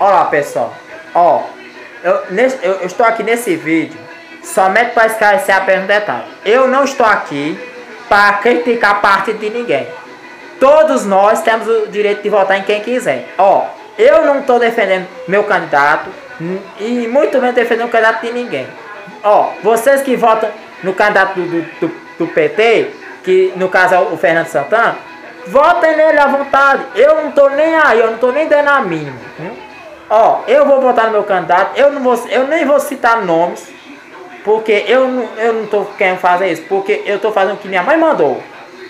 Olha lá, pessoal. Ó, eu, nesse, eu, eu estou aqui nesse vídeo somente para esclarecer apenas um detalhe. Eu não estou aqui para criticar parte de ninguém. Todos nós temos o direito de votar em quem quiser. Ó, eu não estou defendendo meu candidato e muito menos defendendo o candidato de ninguém. Ó, vocês que votam no candidato do, do, do PT, que no caso é o Fernando Santana, votem nele à vontade. Eu não estou nem aí, eu não estou nem dando a mínima. Ó, eu vou votar no meu candidato, eu, não vou, eu nem vou citar nomes, porque eu não, eu não tô querendo fazer isso, porque eu estou fazendo o que minha mãe mandou.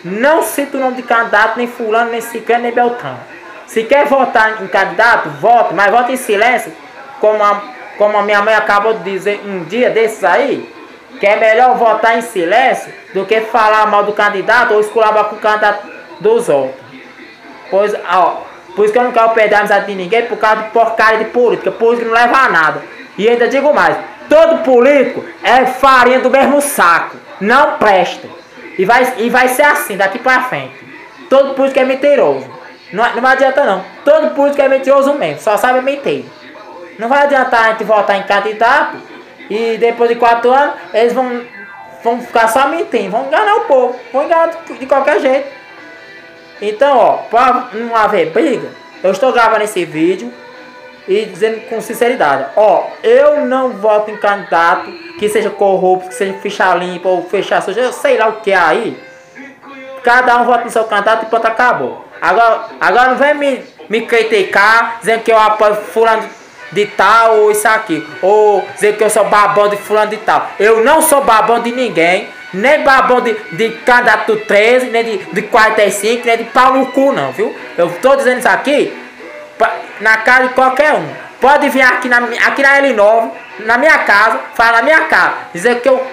Não cito o nome de candidato, nem fulano, nem ciclano, nem beltrano. Se quer votar em candidato, vote, mas vote em silêncio, como a, como a minha mãe acabou de dizer um dia desses aí, que é melhor votar em silêncio do que falar mal do candidato ou esculabar com o candidato dos outros. Pois, ó, por isso que eu não quero perder a amizade de ninguém por causa de porcaria de política. Política não leva a nada. E ainda digo mais, todo político é farinha do mesmo saco. Não presta. E vai, e vai ser assim daqui pra frente. Todo político é mentiroso. Não, não adianta não. Todo político é mentiroso mesmo. Só sabe mentir. Não vai adiantar a gente votar em candidato e depois de quatro anos eles vão, vão ficar só mentindo. Vão enganar o povo. Vão enganar de qualquer jeito. Então, ó, para não haver briga, eu estou gravando esse vídeo e dizendo com sinceridade, ó, eu não voto em candidato que seja corrupto, que seja ficha limpa ou fechar suja, eu sei lá o que é aí. Cada um vota no seu candidato e pronto, acabou. Agora, agora não vem me, me criticar dizendo que eu apoio fulano de tal ou isso aqui. Ou dizer que eu sou babão de fulano de tal. Eu não sou babão de ninguém nem babão de, de candidato 13, nem de, de 45, nem de pau no cu, não, viu? Eu tô dizendo isso aqui pra, na cara de qualquer um. Pode vir aqui na, aqui na L9, na minha casa, falar na minha cara, dizer que eu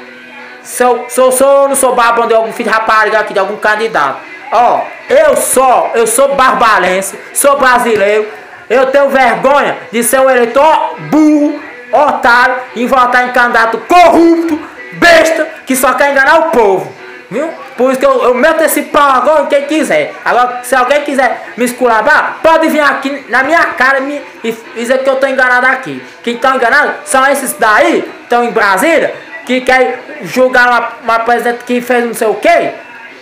sou, sou, sou não sou babão de algum filho de rapariga aqui, de algum candidato. Ó, eu sou, eu sou barbalense, sou brasileiro, eu tenho vergonha de ser um eleitor burro, otário, e votar em candidato corrupto, besta que só quer enganar o povo. Viu? Por isso que eu, eu meto esse pau agora em quem quiser. Agora, se alguém quiser me esculabar, pode vir aqui na minha cara me, e dizer que eu estou enganado aqui. Quem está enganado são esses daí, estão em Brasília, que quer julgar uma, uma presidente que fez não sei o quê.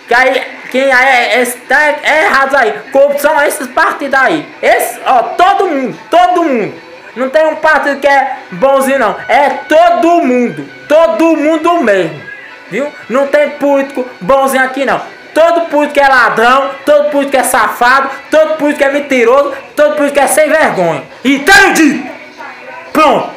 Que aí, quem é, é, tá, é errado aí. Corrupção é esses partidos aí. Esse, ó, todo mundo, todo mundo. Não tem um partido que é bonzinho, não. É todo mundo. Todo mundo mesmo. Viu? Não tem político bonzinho aqui, não. Todo político é ladrão, todo político é safado, todo político é mentiroso, todo político é sem vergonha. Entendi? Pronto.